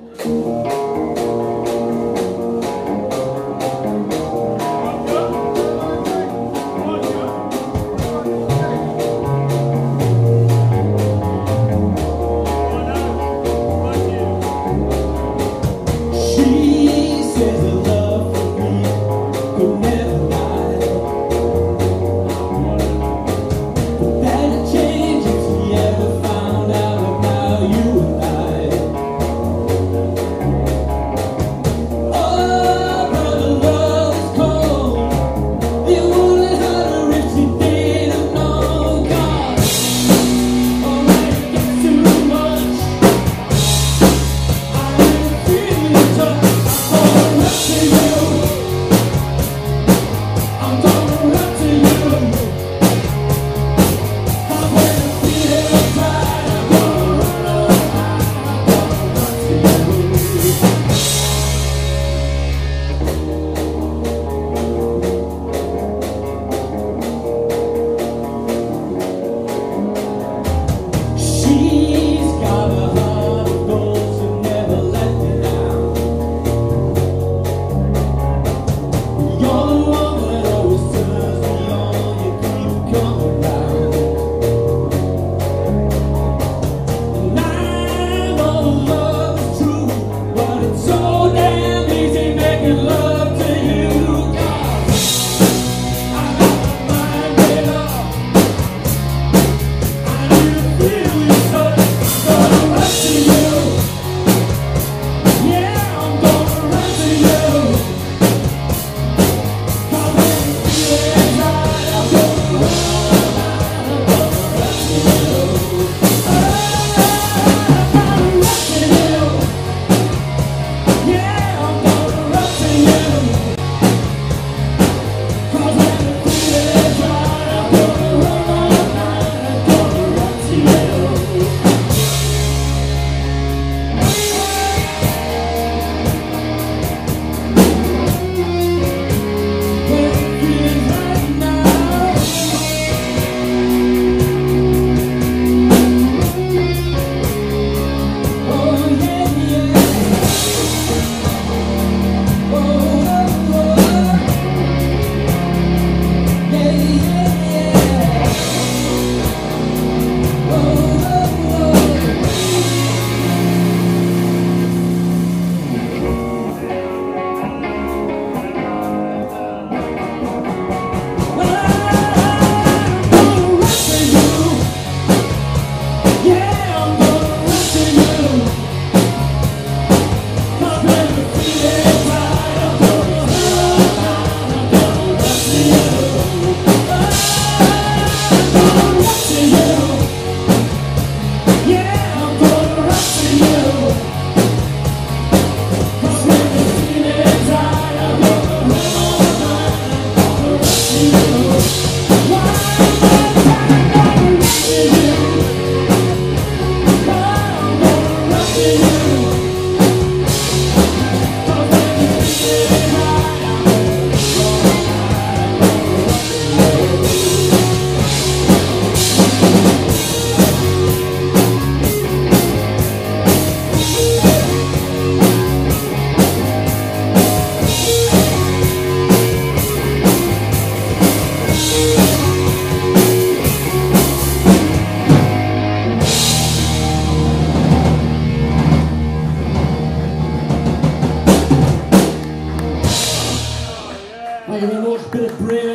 She Thank